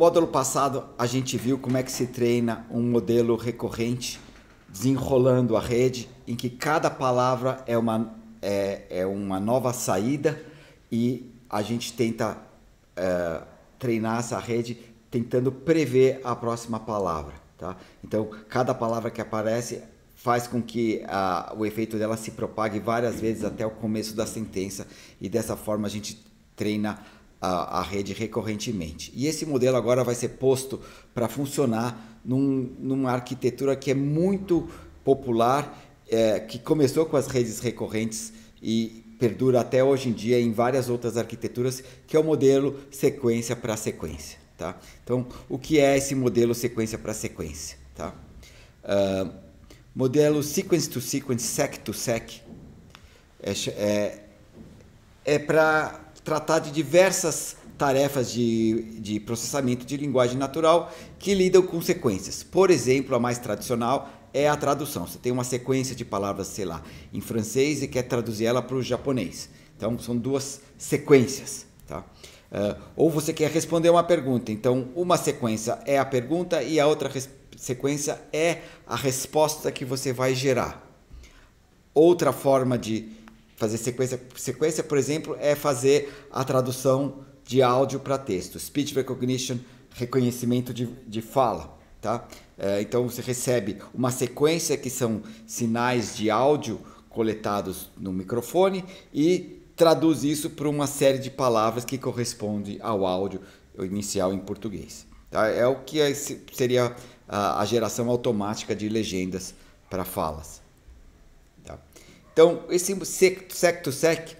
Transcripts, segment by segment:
módulo passado, a gente viu como é que se treina um modelo recorrente, desenrolando a rede, em que cada palavra é uma, é, é uma nova saída e a gente tenta é, treinar essa rede tentando prever a próxima palavra. Tá? Então, cada palavra que aparece faz com que a, o efeito dela se propague várias vezes até o começo da sentença e dessa forma a gente treina a, a rede recorrentemente. E esse modelo agora vai ser posto para funcionar num, numa arquitetura que é muito popular, é, que começou com as redes recorrentes e perdura até hoje em dia em várias outras arquiteturas, que é o modelo sequência para sequência. Tá? Então, o que é esse modelo sequência para sequência? Tá? Uh, modelo sequence to sequence, sec to sec, é, é, é para tratar de diversas tarefas de, de processamento de linguagem natural que lidam com sequências. Por exemplo, a mais tradicional é a tradução. Você tem uma sequência de palavras, sei lá, em francês e quer traduzir ela para o japonês. Então, são duas sequências. Tá? Uh, ou você quer responder uma pergunta. Então, uma sequência é a pergunta e a outra sequência é a resposta que você vai gerar. Outra forma de fazer sequência, sequência, por exemplo, é fazer a tradução de áudio para texto, speech recognition, reconhecimento de, de fala, tá? É, então você recebe uma sequência que são sinais de áudio coletados no microfone e traduz isso para uma série de palavras que corresponde ao áudio inicial em português. Tá? É o que é seria a, a geração automática de legendas para falas. Então, esse sec to sec,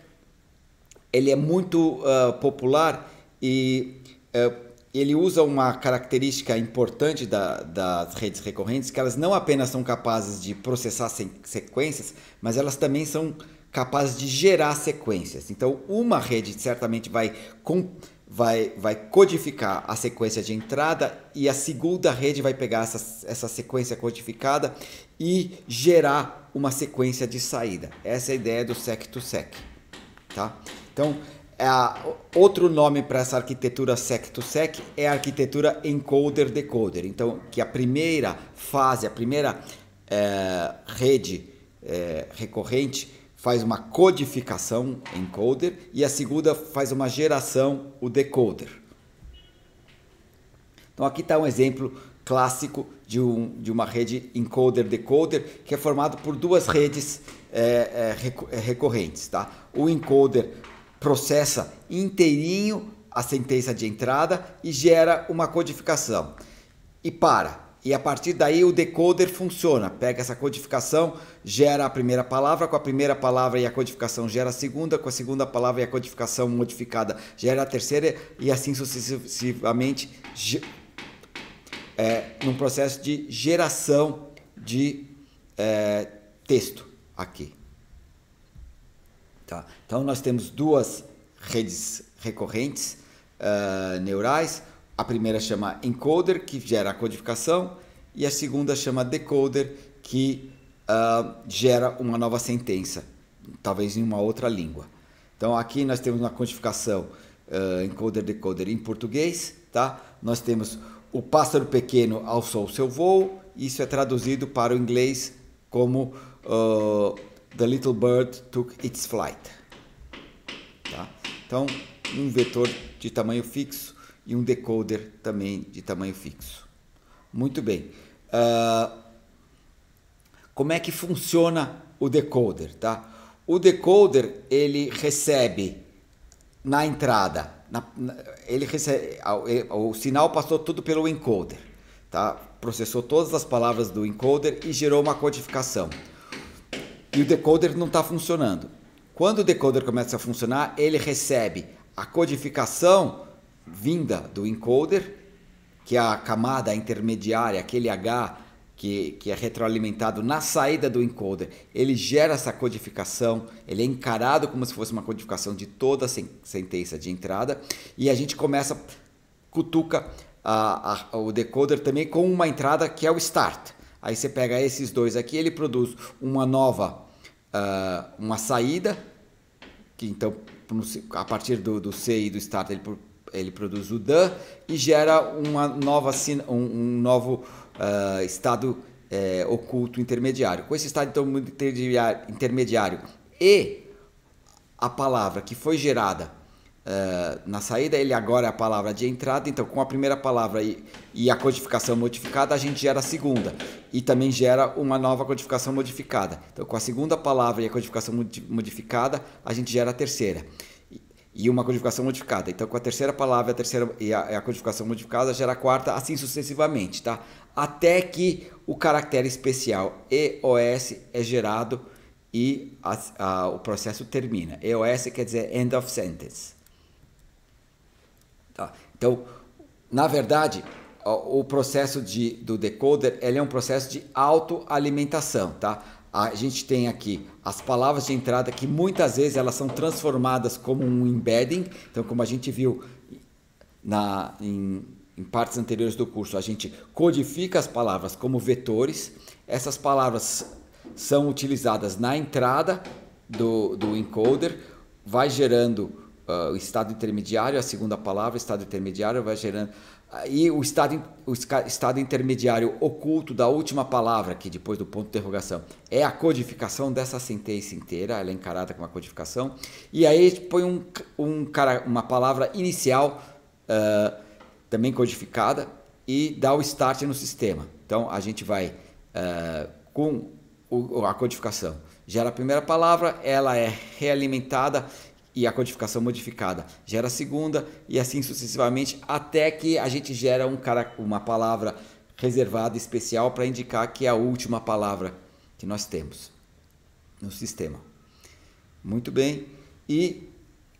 ele é muito uh, popular e uh, ele usa uma característica importante da, das redes recorrentes, que elas não apenas são capazes de processar sequências, mas elas também são capazes de gerar sequências. Então, uma rede certamente vai, com, vai, vai codificar a sequência de entrada e a segunda rede vai pegar essa, essa sequência codificada e gerar uma sequência de saída. Essa é a ideia do sec-to-sec. Tá? Então, a, outro nome para essa arquitetura sec-to-sec é a arquitetura encoder-decoder. Então, que a primeira fase, a primeira é, rede é, recorrente faz uma codificação encoder e a segunda faz uma geração, o decoder. Então aqui está um exemplo clássico de, um, de uma rede encoder-decoder que é formado por duas redes é, é, é, recorrentes. Tá? O encoder processa inteirinho a sentença de entrada e gera uma codificação. E para. E a partir daí o decoder funciona. Pega essa codificação, gera a primeira palavra, com a primeira palavra e a codificação gera a segunda, com a segunda palavra e a codificação modificada gera a terceira e assim sucessivamente é, num processo de geração de é, texto aqui. Tá? Então nós temos duas redes recorrentes uh, neurais. A primeira chama encoder, que gera a codificação, e a segunda chama decoder, que uh, gera uma nova sentença, talvez em uma outra língua. Então aqui nós temos uma codificação uh, encoder-decoder em português, tá? Nós temos o pássaro pequeno alçou seu voo. Isso é traduzido para o inglês como uh, The little bird took its flight. Tá? Então, um vetor de tamanho fixo e um decoder também de tamanho fixo. Muito bem. Uh, como é que funciona o decoder? Tá? O decoder ele recebe na entrada na, ele recebe, o sinal passou tudo pelo encoder, tá? processou todas as palavras do encoder e gerou uma codificação. E o decoder não está funcionando. Quando o decoder começa a funcionar, ele recebe a codificação vinda do encoder, que é a camada intermediária, aquele H que, que é retroalimentado na saída do encoder, ele gera essa codificação, ele é encarado como se fosse uma codificação de toda a sentença de entrada, e a gente começa, cutuca a, a, o decoder também com uma entrada que é o start. Aí você pega esses dois aqui, ele produz uma nova, uh, uma saída, que então a partir do, do C e do start ele ele produz o DAN e gera uma nova, um, um novo uh, estado é, oculto intermediário. Com esse estado então, intermediário e a palavra que foi gerada uh, na saída, ele agora é a palavra de entrada, então com a primeira palavra e, e a codificação modificada, a gente gera a segunda. E também gera uma nova codificação modificada. Então com a segunda palavra e a codificação modificada, a gente gera a terceira e uma codificação modificada. Então, com a terceira palavra a terceira, e a, a, codificação modificada, gera a quarta, assim sucessivamente, tá? Até que o caractere especial EOS é gerado e a, a, o processo termina. EOS quer dizer End of Sentence. Tá? Então, na verdade, o processo de, do decoder ele é um processo de autoalimentação. Tá? A gente tem aqui as palavras de entrada que muitas vezes elas são transformadas como um embedding. Então, como a gente viu na, em, em partes anteriores do curso, a gente codifica as palavras como vetores. Essas palavras são utilizadas na entrada do, do encoder, vai gerando uh, o estado intermediário, a segunda palavra, estado intermediário, vai gerando. E o estado, o estado intermediário oculto da última palavra, que depois do ponto de interrogação, é a codificação dessa sentença inteira, ela é encarada como uma codificação. E aí põe um, um, uma palavra inicial, uh, também codificada, e dá o start no sistema. Então a gente vai uh, com o, a codificação. Gera a primeira palavra, ela é realimentada e a codificação modificada. Gera a segunda e assim sucessivamente até que a gente gera um cara, uma palavra reservada especial para indicar que é a última palavra que nós temos no sistema. Muito bem. E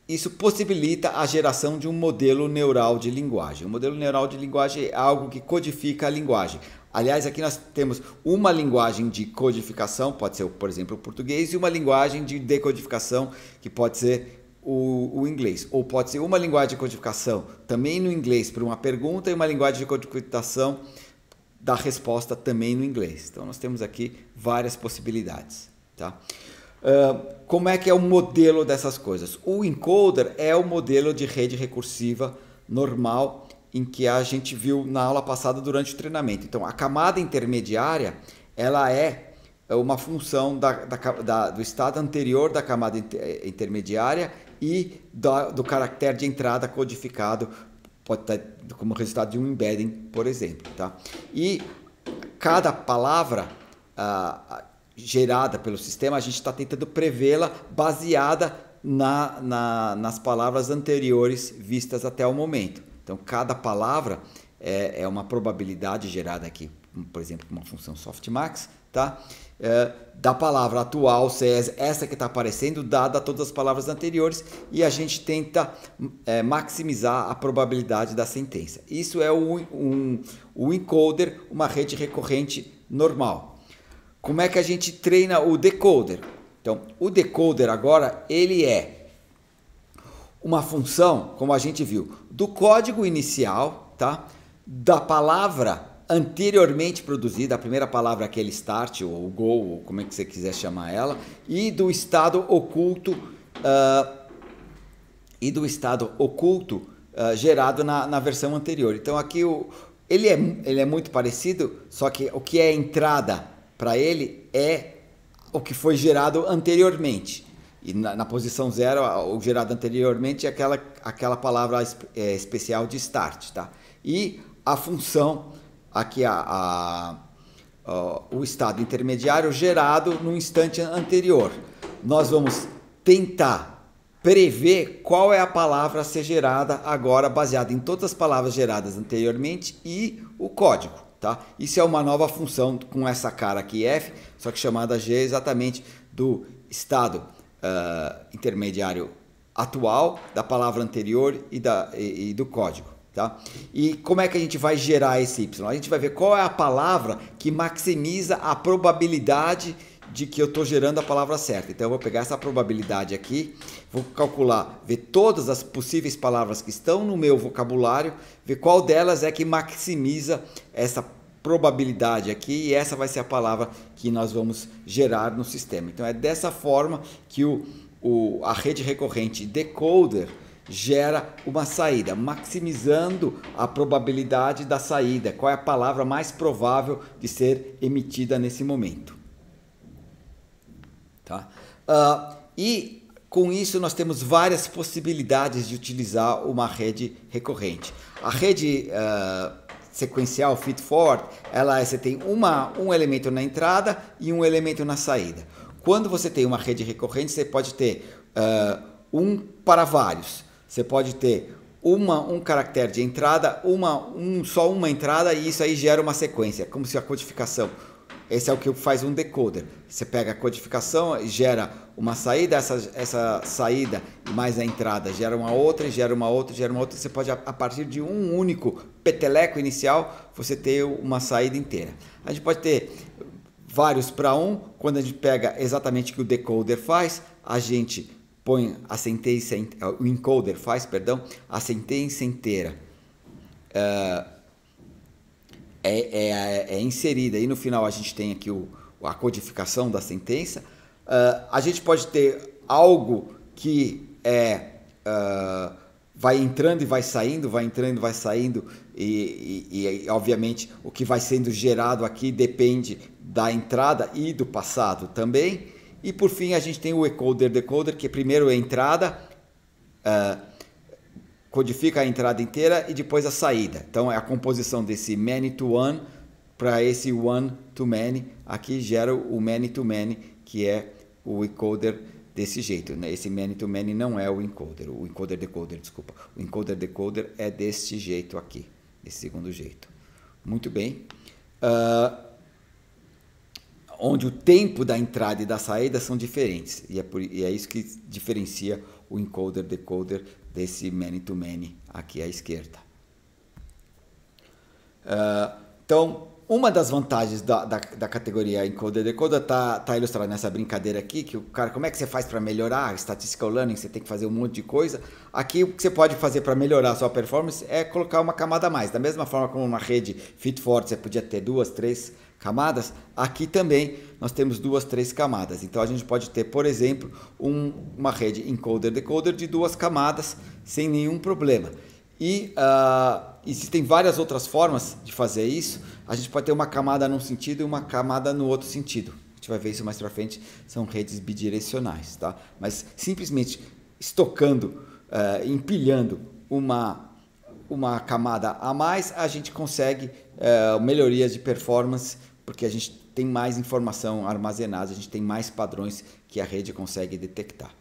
isso possibilita a geração de um modelo neural de linguagem. O modelo neural de linguagem é algo que codifica a linguagem. Aliás, aqui nós temos uma linguagem de codificação, pode ser, por exemplo, o português, e uma linguagem de decodificação, que pode ser o, o inglês. Ou pode ser uma linguagem de codificação também no inglês para uma pergunta e uma linguagem de codificação da resposta também no inglês. Então, nós temos aqui várias possibilidades. Tá? Uh, como é que é o modelo dessas coisas? O encoder é o modelo de rede recursiva normal em que a gente viu na aula passada durante o treinamento. Então, a camada intermediária ela é uma função da, da, da, do estado anterior da camada inter, intermediária e do caractere de entrada codificado pode estar como resultado de um embedding, por exemplo. Tá? E cada palavra ah, gerada pelo sistema, a gente está tentando prevê-la baseada na, na, nas palavras anteriores vistas até o momento. Então, cada palavra é, é uma probabilidade gerada aqui, por exemplo, uma função softmax, tá? É, da palavra atual essa que está aparecendo, dada todas as palavras anteriores, e a gente tenta é, maximizar a probabilidade da sentença. Isso é o, um, o encoder, uma rede recorrente normal. Como é que a gente treina o decoder? Então, o decoder agora ele é uma função, como a gente viu, do código inicial, tá? Da palavra anteriormente produzida, a primeira palavra aquele start ou go, ou como é que você quiser chamar ela, e do estado oculto uh, e do estado oculto uh, gerado na, na versão anterior. Então aqui o, ele, é, ele é muito parecido, só que o que é entrada para ele é o que foi gerado anteriormente. E na, na, posição zero, o gerado anteriormente é aquela, aquela palavra é, especial de start, tá? E a função, aqui a, a, a, o estado intermediário gerado no instante anterior. Nós vamos tentar prever qual é a palavra a ser gerada agora, baseada em todas as palavras geradas anteriormente e o código, tá? Isso é uma nova função com essa cara aqui F, só que chamada G exatamente do estado uh, intermediário atual, da palavra anterior e, da, e, e do código. Tá? E como é que a gente vai gerar esse y? A gente vai ver qual é a palavra que maximiza a probabilidade de que eu estou gerando a palavra certa. Então eu vou pegar essa probabilidade aqui, vou calcular, ver todas as possíveis palavras que estão no meu vocabulário, ver qual delas é que maximiza essa probabilidade aqui e essa vai ser a palavra que nós vamos gerar no sistema. Então é dessa forma que o, o, a rede recorrente decoder gera uma saída, maximizando a probabilidade da saída. Qual é a palavra mais provável de ser emitida nesse momento? Tá? Uh, e com isso nós temos várias possibilidades de utilizar uma rede recorrente. A rede uh, sequencial fit forward, ela você tem uma, um elemento na entrada e um elemento na saída. Quando você tem uma rede recorrente, você pode ter uh, um para vários. Você pode ter uma, um caractere de entrada, uma, um, só uma entrada e isso aí gera uma sequência, como se a codificação. Esse é o que faz um decoder. Você pega a codificação, gera uma saída, essa, essa saída mais a entrada gera uma outra, gera uma outra, gera uma outra. Você pode, a partir de um único peteleco inicial, você ter uma saída inteira. A gente pode ter vários para um. Quando a gente pega exatamente o que o decoder faz, a gente põe a sentença, o encoder faz, perdão, a sentença inteira uh, é, é, é, inserida e no final a gente tem aqui o, a codificação da sentença. Uh, a gente pode ter algo que é uh, vai entrando e vai saindo, vai entrando e vai saindo e, e, e, obviamente o que vai sendo gerado aqui depende da entrada e do passado também. E por fim a gente tem o encoder decoder, que primeiro é a entrada, uh, codifica a entrada inteira e depois a saída. Então é a composição desse many to one para esse one to many. Aqui gera o many to many, que é o encoder desse jeito. Né? Esse many to many não é o encoder, o encoder decoder, desculpa. O encoder decoder é desse jeito aqui, desse segundo jeito. Muito bem. Uh, onde o tempo da entrada e da saída são diferentes. E é, por, e é isso que diferencia o encoder-decoder desse many-to-many aqui à esquerda. Uh, então, uma das vantagens da, da, da categoria encoder-decoder está tá ilustrada nessa brincadeira aqui, que o cara, como é que você faz para melhorar? Statistical Learning, você tem que fazer um monte de coisa. Aqui, o que você pode fazer para melhorar a sua performance é colocar uma camada a mais. Da mesma forma como uma rede fit forte, você podia ter duas, três camadas, aqui também nós temos duas, três camadas. Então a gente pode ter, por exemplo, um, uma rede encoder-decoder de duas camadas sem nenhum problema. E uh, existem várias outras formas de fazer isso. A gente pode ter uma camada num sentido e uma camada no outro sentido. A gente vai ver isso mais para frente. São redes bidirecionais, tá? Mas simplesmente estocando, uh, empilhando uma uma camada a mais, a gente consegue uh, melhorias de performance porque a gente tem mais informação armazenada, a gente tem mais padrões que a rede consegue detectar.